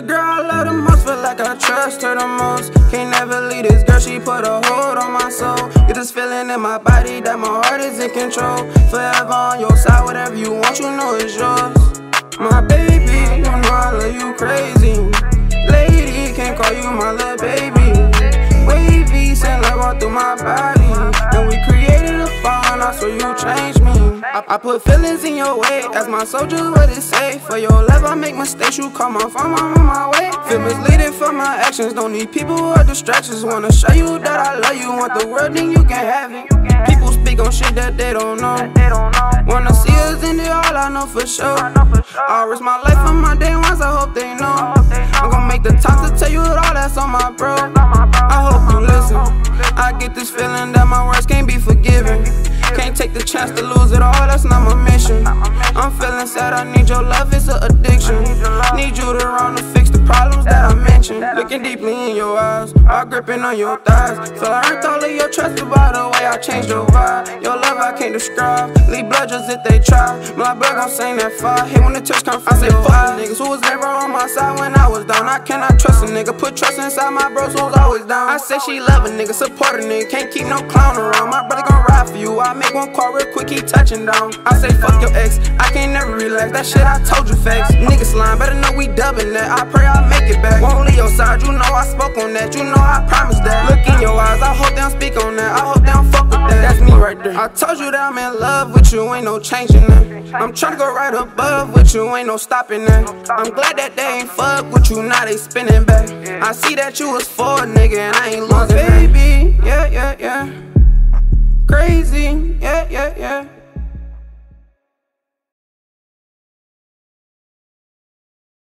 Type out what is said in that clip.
her the most, feel like I trust her the most. Can't never leave this girl, she put a hold on my soul. Get this feeling in my body that my heart is in control. Forever on your side, whatever you want, you know it's yours. My baby, you know I love you crazy. Lady, can't call you my little baby. Wavy, send love all through my body. I, I put feelings in your way, as my soldiers what it say? For your love, I make mistakes, you call my phone, I'm on my way. Feel misleading for my actions, don't need people or distractions. Wanna show you that I love you, want the world, then you can have it. People speak on shit that they don't know. Wanna see us in it, all I know for sure. I risk my life for my day ones, I hope they know. I'm gonna make the time to tell you all that's on my bro. I hope you listen. I get this feeling that my words can't be forgiven. Take the chance to lose it all, that's not my mission. I'm feeling sad, I need your love, it's an addiction. In your gripping on your thighs. Feel I earned all of your trust, but by the way I changed your vibe. Your love I can't describe. Leave blood just if they try. My blood gon' sing that fire. Hate when the touch come from I say fuck niggas who was never on my side when I was down. I cannot trust a nigga. Put trust inside my bros who's always down. I say she love a nigga, support a nigga. Can't keep no clown around. My brother gon' ride for you. I make one call real quick, keep touching down. I say fuck your ex. I can't never relax. That shit I told you facts. Niggas lying, better know we dubbing that. I pray I make it back. Won't leave I spoke on that. You know I promised that. Look in your eyes. I hope they don't speak on that. I hope they don't fuck with that. That's me right there. I told you that I'm in love with you. Ain't no changing that. I'm tryna go right above with you. Ain't no stopping that. I'm glad that they ain't fuck with you. Now they spinning back. I see that you was for a nigga and I ain't losing. Baby, yeah, yeah, yeah. Crazy, yeah, yeah, yeah.